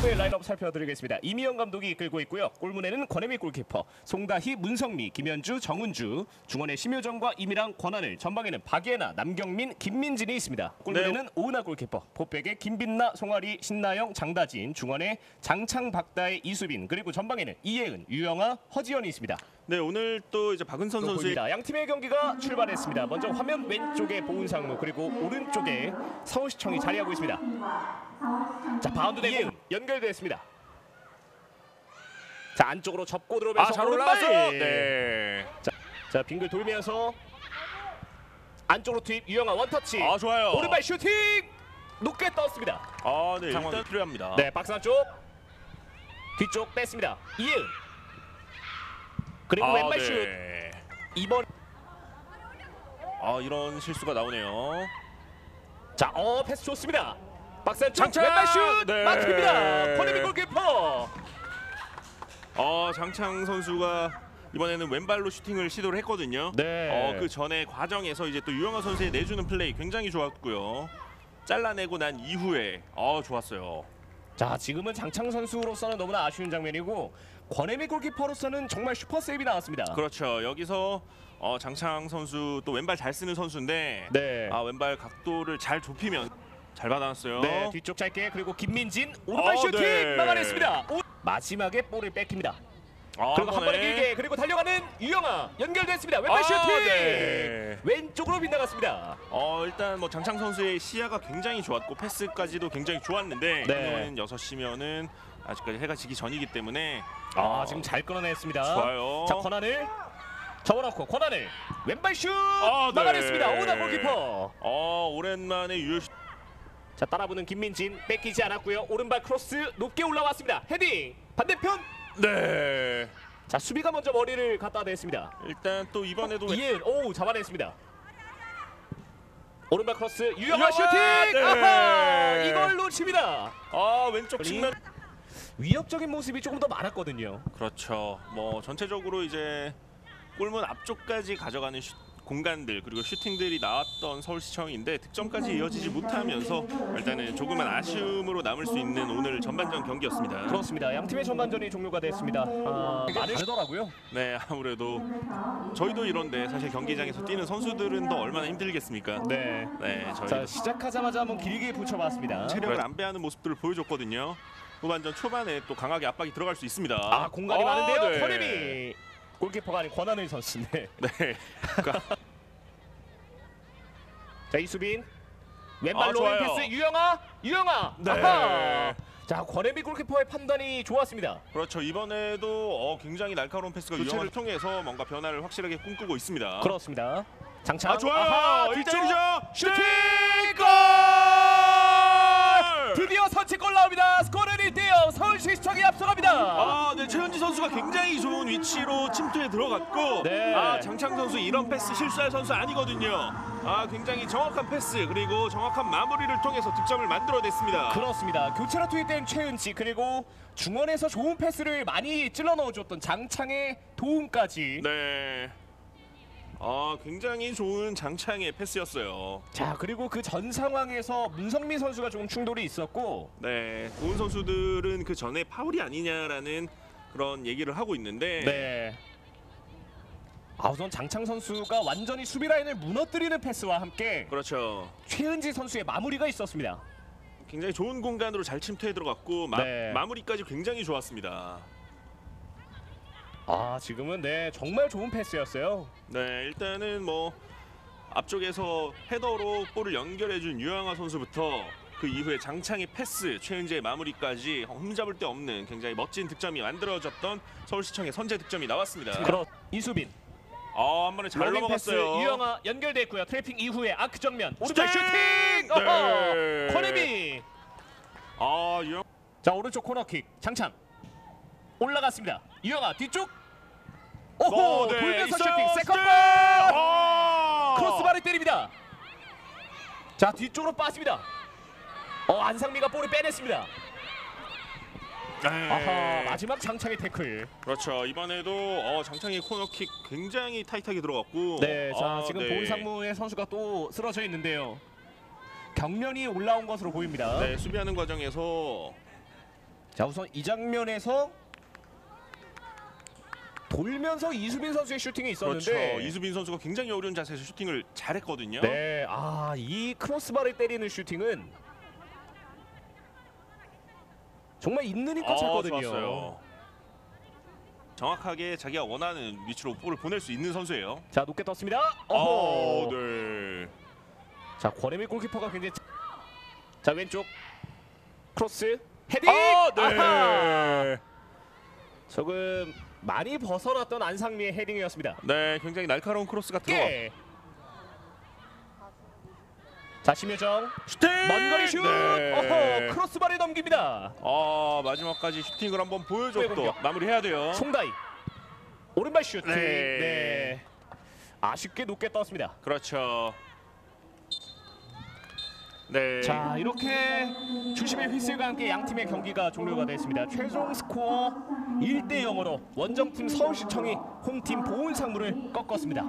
선수의 라인업 살펴드리겠습니다. 이미영 감독이 이끌고 있고요. 골문에는 권혜미 골키퍼, 송다희, 문성미, 김현주, 정은주, 중원에 심효정과 이미랑 권한을, 전방에는 박예나, 남경민, 김민진이 있습니다. 골문에는 오은하 골키퍼, 포백에 김빈나, 송아리, 신나영, 장다진, 중원에 장창, 박다혜, 이수빈, 그리고 전방에는 이예은, 유영아, 허지연이 있습니다. 네 오늘 또 이제 박은선 선수의. 양 팀의 경기가 출발했습니다. 먼저 화면 왼쪽에 보은상무 그리고 오른쪽에 서울시청이 자리하고 있습니다. 자 바운드 되고 연결됐습니다. 자 안쪽으로 접고 들어오면서 아잘 오른발! 올라왔어. 네. 자 빙글 돌면서 안쪽으로 투입 유영아 원터치. 아 좋아요. 오른발 슈팅 높게 떴습니다. 아네 일단 필요합니다. 네 박스 안쪽 뒤쪽 뺐습니다. 이예은 그리고 아, 왼발 네. 슛 이번 아 이런 실수가 나오네요. 자, 어 패스 좋습니다. 박스 쪽 장창! 왼발 슛 네. 막힙니다. 권혜미 골키퍼. 어 장창 선수가 이번에는 왼발로 슈팅을 시도를 했거든요. 네. 어 그 전에 과정에서 이제 또 유영아 선수의 내주는 플레이 굉장히 좋았고요. 잘라내고 난 이후에 어 좋았어요. 자, 지금은 장창 선수로서는 너무나 아쉬운 장면이고 권혜미 골키퍼로서는 정말 슈퍼 세이브이 나왔습니다. 그렇죠. 여기서 어 장창 선수 또 왼발 잘 쓰는 선수인데 네. 아 왼발 각도를 잘 좁히면 잘 받아놨어요. 네, 뒤쪽 짧게 그리고 김민진 오른발 어, 슈팅 네. 막아냈습니다. 오- 마지막에 볼을 뺏깁니다. 아, 그리고 한 번에 번에. 길게 그리고 달려가는 유영아 연결됐습니다. 왼발 아, 슈팅 네. 왼쪽으로 빗나갔습니다. 어 일단 뭐 장창 선수의 시야가 굉장히 좋았고 패스까지도 굉장히 좋았는데 네. 이번엔 6시면은 아직까지 해가 지기 전이기 때문에 아, 어, 지금 잘 끊어냈습니다. 좋아요. 자, 권하늘 접어놓고 권하늘 왼발 슛 아, 네. 막아냈습니다. 오은아 골키퍼. 어 오랜만에 유효 슈- 자, 따라붙는 김민진 뺏기지 않았고요. 오른발 크로스 높게 올라왔습니다. 헤딩 반대편. 네. 자, 수비가 먼저 머리를 갖다 댔습니다. 일단 또 이번에도 왼- 이예은 오 잡아냈습니다. 오른발 크로스 유영아! 슈팅. 네. 아하 이걸 놓칩니다. 아 왼쪽 측면 위협적인 모습이 조금 더 많았거든요. 그렇죠. 뭐 전체적으로 이제 골문 앞쪽까지 가져가는 슈- 공간들 그리고 슈팅들이 나왔던 서울시청인데 득점까지 이어지지 못하면서 일단은 조금은 아쉬움으로 남을 수 있는 오늘 전반전 경기였습니다. 그렇습니다. 양 팀의 전반전이 종료가 됐습니다. 아, 많이 다르더라고요. 네 아무래도 저희도 이런데 사실 경기장에서 뛰는 선수들은 더 얼마나 힘들겠습니까? 네. 네자 저희 시작하자마자 한번 길게 붙여봤습니다. 체력을 안 배하는 모습들을 보여줬거든요. 후반전 초반에 또 강하게 압박이 들어갈 수 있습니다. 아 공간이 아, 많은데요. 네. 권혜미 골키퍼가 아닌 권한을 선수인데. 네. 그러니까 자 이수빈 아, 왼발로 좋아요. 패스 유영아 유영아. 네. 아하. 자 권혜미 골키퍼의 판단이 좋았습니다. 그렇죠. 이번에도 어, 굉장히 날카로운 패스가 교체를 통해서 뭔가 변화를 확실하게 꿈꾸고 있습니다. 그렇습니다. 장창 아 좋아요. 아하, 1점이죠. 슈팅 골! 드디어 선취골 나옵니다. 스코어는 1대0 서울시청이 앞서갑니다. 아, 네 최현지 선수가 굉장히 좋은 위치로 침투에 들어갔고, 네. 아 장창 선수 이런 패스 실수할 선수 아니거든요. 아 굉장히 정확한 패스 그리고 정확한 마무리를 통해서 득점을 만들어냈습니다. 그렇습니다. 교체로 투입된 최은지 그리고 중원에서 좋은 패스를 많이 찔러 넣어줬던 장창의 도움까지. 네. 아 굉장히 좋은 장창의 패스였어요. 자 그리고 그 전 상황에서 문성민 선수가 조금 충돌이 있었고 네, 좋은 선수들은 그 전에 파울이 아니냐라는 그런 얘기를 하고 있는데 네. 아 우선 장창 선수가 완전히 수비 라인을 무너뜨리는 패스와 함께 그렇죠. 최은지 선수의 마무리가 있었습니다. 굉장히 좋은 공간으로 잘 침투해 들어갔고 마, 네. 마무리까지 굉장히 좋았습니다. 아 지금은 네 정말 좋은 패스였어요. 네, 일단은 뭐 앞쪽에서 헤더로 볼을 연결해준 유영아 선수부터 그 이후에 장창의 패스, 최은재의 마무리까지 흠잡을 데 없는 굉장히 멋진 득점이 만들어졌던 서울시청의 선제 득점이 나왔습니다. 그렇 이수빈 아, 한 번에 잘 패스 넘어갔어요. 유영아 연결됐고요. 트래핑 이후에 아크 정면 오른쪽 슈팅! 슈팅. 어허! 네. 권혜미 아, 유영 자 오른쪽 코너킥 장창 올라갔습니다. 유영아 뒤쪽 오호 어, 네, 돌면서 있어요. 슈팅 슈팅! second ball 아! 크로스바를 때립니다. 자 뒤쪽으로 빠집니다. 어 안상미가 볼을 빼냈습니다. 네. 아하 마지막 장창의 태클. 그렇죠. 이번에도 어, 장창의 코너킥 굉장히 타이트하게 들어갔고. 네, 자 아, 지금 네. 보은상무의 선수가 또 쓰러져 있는데요. 경련이 올라온 것으로 보입니다. 네, 수비하는 과정에서 자 우선 이 장면에서 돌면서 이수빈 선수의 슈팅이 있었는데 그렇죠. 이수빈 선수가 굉장히 어려운 자세에서 슈팅을 잘했거든요. 네, 아, 이 크로스바를 때리는 슈팅은 정말 있는 힘껏 아, 찼거든요. 좋았어요. 정확하게 자기가 원하는 위치로 볼을 보낼 수 있는 선수예요. 자, 높게 떴습니다. 어, 어허. 네. 자, 권혜미 골키퍼가 굉장히 자, 왼쪽 크로스 헤딩. 아, 네. 아하! 조금 많이 벗어났던 안상미의 헤딩이었습니다. 네, 굉장히 날카로운 크로스가. 예. 자, 심효정 슈팅! 먼 거리 슛. 네. 어허, 크로스바를 넘깁니다. 아, 마지막까지 슈팅을 한번 보여줬고 공격. 마무리해야 돼요. 송다이 오른발 슈팅. 네. 네. 아쉽게 높게 떴습니다. 그렇죠. 네. 자 이렇게 주심의 휘슬과 함께 양 팀의 경기가 종료가 됐습니다. 최종 스코어 1대 0으로 원정팀 서울시청이 홈팀 보은상무를 꺾었습니다.